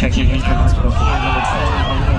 check your insurance book.